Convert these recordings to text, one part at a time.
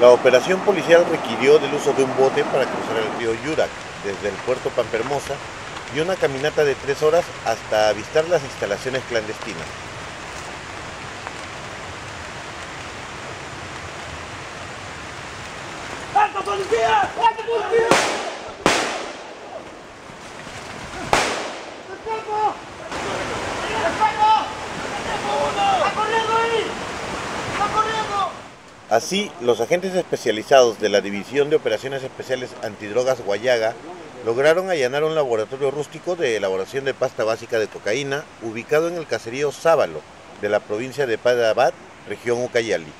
La operación policial requirió del uso de un bote para cruzar el río Yurak desde el puerto Pampermosa y una caminata de tres horas hasta avistar las instalaciones clandestinas. ¡Alto policía! ¡Alto policía! Así, los agentes especializados de la División de Operaciones Especiales Antidrogas Guayaga lograron allanar un laboratorio rústico de elaboración de pasta básica de cocaína ubicado en el caserío Sábalo de la provincia de Padabad, región Ucayali.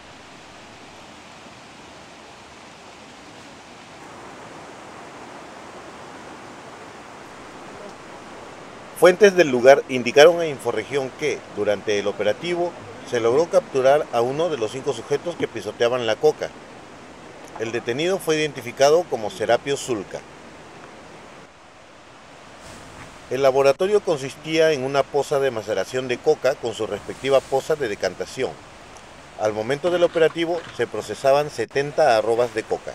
Fuentes del lugar indicaron a Inforregión que, durante el operativo, se logró capturar a uno de los cinco sujetos que pisoteaban la coca. El detenido fue identificado como Serapio Zulca. El laboratorio consistía en una poza de maceración de coca con su respectiva poza de decantación. Al momento del operativo se procesaban 70 arrobas de coca.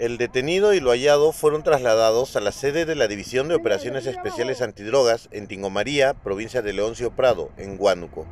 El detenido y lo hallado fueron trasladados a la sede de la División de Operaciones Especiales Antidrogas en Tingomaría, provincia de Leoncio Prado, en Huánuco.